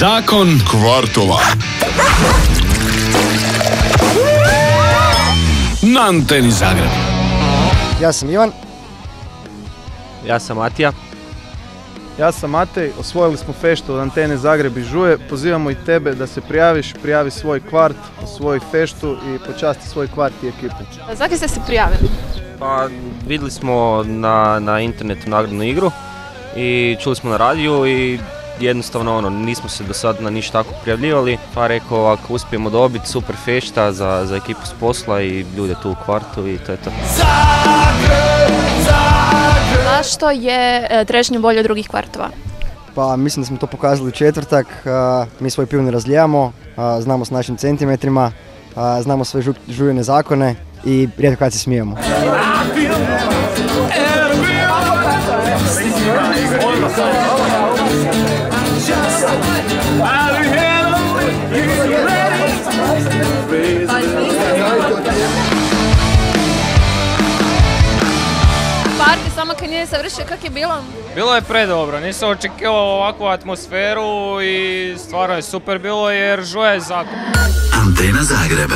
Zakon kvartova. Na anteni Zagreb. Ja sam Ivan. Ja sam Matija. Ja sam Matej, osvojili smo feštu od Antene Zagreb i Žuje. Pozivamo i tebe da se prijaviš, prijavi svoj kvart, osvoji feštu i počasti svoj kvart i ekipu. Zakaj ste se prijavili? Pa vidjeli smo na, na internetu nagradnu igru i čuli smo na radiju i jednostavno ono, nismo se do sad na ništa tako prijavljivali, pa rekao ako uspijemo dobiti super fešta za, za ekipu s posla i ljude tu u kvartu i to je to. Zašto je e, trešnje bolje od drugih kvartova? Pa mislim da smo to pokazali u četvrtak. Mi svoj pil ne razlijamo, znamo s našim centimetrima, znamo sve žu- žujene zakone i rijetko kad se smijemo. Parti samo kad nije završio, kak je bilo? Bilo je predobro, nisam očekivao ovakvu atmosferu i stvarno je super bilo jer žuja je zakon. Antena Zagreb.